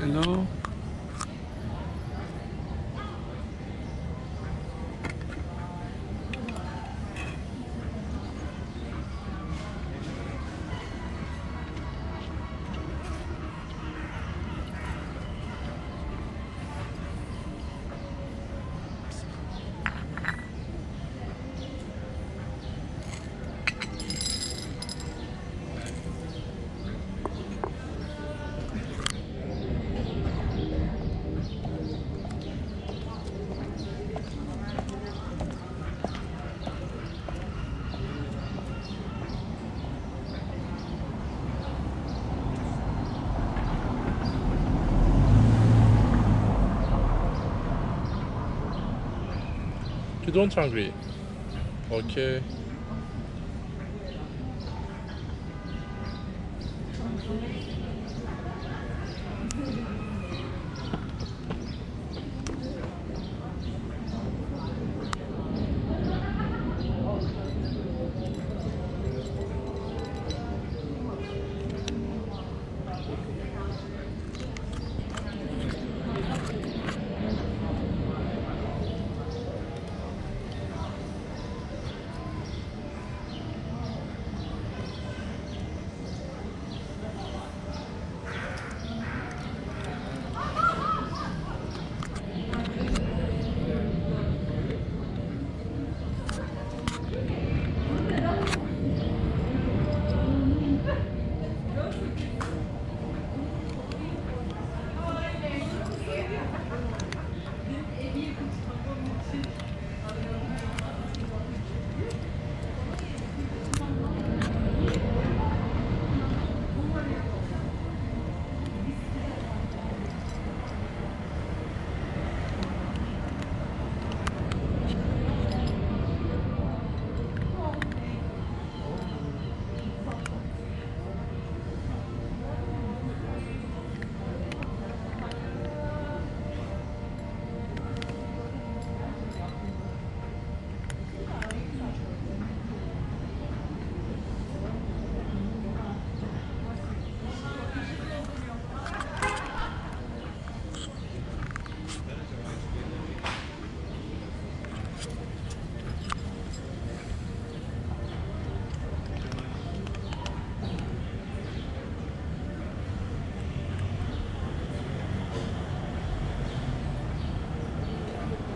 Hello. You don't agree? Okay. okay.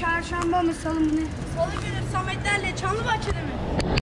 Çarşamba mı salı mı ne? Salı günü Sametlerle Çamlıbahçe'de mi?